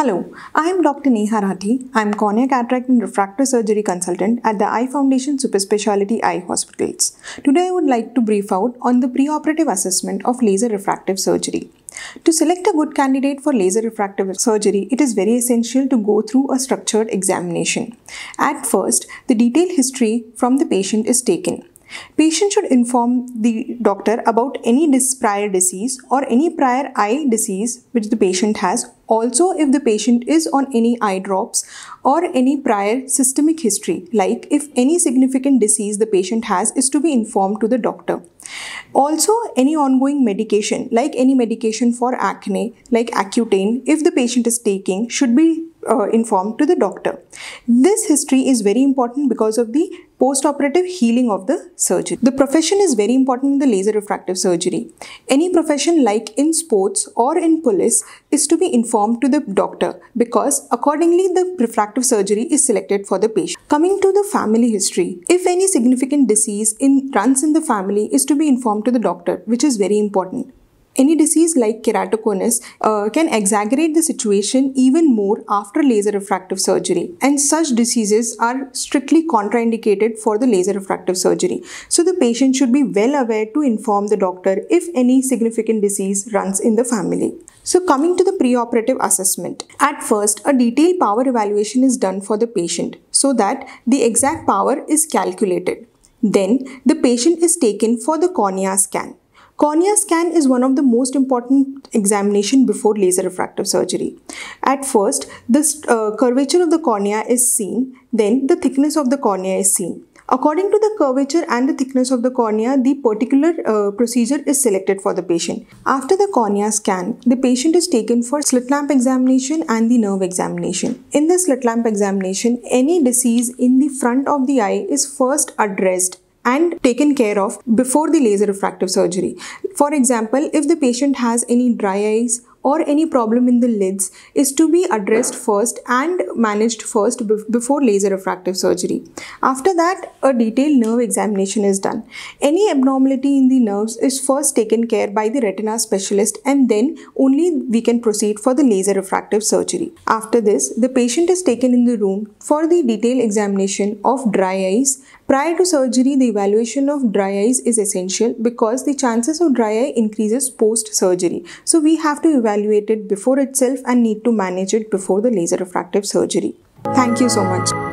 Hello, I am Dr. Neha Rathi. I am cornea cataract and refractive surgery consultant at the Eye Foundation Super Speciality Eye Hospitals. Today I would like to brief out on the preoperative assessment of laser refractive surgery. To select a good candidate for laser refractive surgery, it is very essential to go through a structured examination. At first, the detailed history from the patient is taken. Patient should inform the doctor about any prior disease or any prior eye disease which the patient has. Also, if the patient is on any eye drops or any prior systemic history, like if any significant disease the patient has is to be informed to the doctor. Also, any ongoing medication, like any medication for acne, like Accutane, if the patient is taking, should be uh, informed to the doctor. This history is very important because of the post-operative healing of the surgery. The profession is very important in the laser refractive surgery. Any profession like in sports or in police is to be informed to the doctor because accordingly the refractive surgery is selected for the patient. Coming to the family history, if any significant disease in, runs in the family is to be informed to the doctor which is very important. Any disease like keratoconus uh, can exaggerate the situation even more after laser refractive surgery and such diseases are strictly contraindicated for the laser refractive surgery. So the patient should be well aware to inform the doctor if any significant disease runs in the family. So coming to the preoperative assessment. At first, a detailed power evaluation is done for the patient so that the exact power is calculated. Then the patient is taken for the cornea scan. Cornea scan is one of the most important examination before laser refractive surgery. At first, the uh, curvature of the cornea is seen, then the thickness of the cornea is seen. According to the curvature and the thickness of the cornea, the particular uh, procedure is selected for the patient. After the cornea scan, the patient is taken for slit lamp examination and the nerve examination. In the slit lamp examination, any disease in the front of the eye is first addressed and taken care of before the laser refractive surgery. For example, if the patient has any dry eyes or any problem in the lids is to be addressed first and managed first before laser refractive surgery. After that, a detailed nerve examination is done. Any abnormality in the nerves is first taken care by the retina specialist and then only we can proceed for the laser refractive surgery. After this, the patient is taken in the room for the detailed examination of dry eyes. Prior to surgery, the evaluation of dry eyes is essential because the chances of dry eye increases post surgery. So we have to evaluate evaluate it before itself and need to manage it before the laser refractive surgery. Thank you so much.